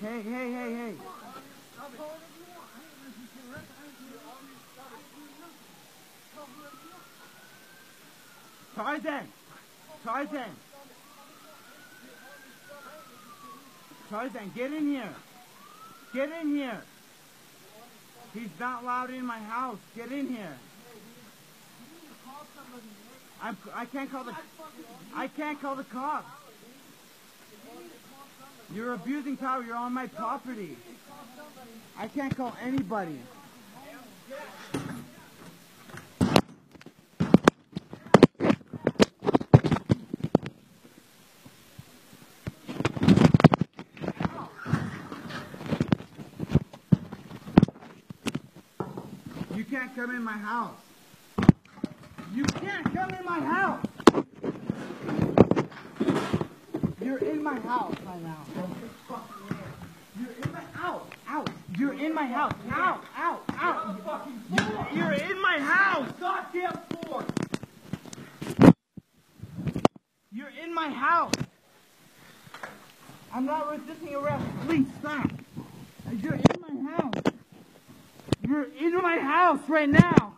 Hey, hey, hey, hey. Tarzan! Tarzan! Tarzan, get in here! Get in here! He's not allowed in my house. Get in here. I'm, I can't call the I can't call the cops. You're abusing power. You're on my property. I can't call anybody. You can't come in my house. You can't come in my house. You're in my house right now. You're in my out, out. You're in my house. Out, out, out. You, you're in my house. Goddamn floor. You're in my house. I'm not resisting arrest. Please stop. You're in my house. You're in my house right now.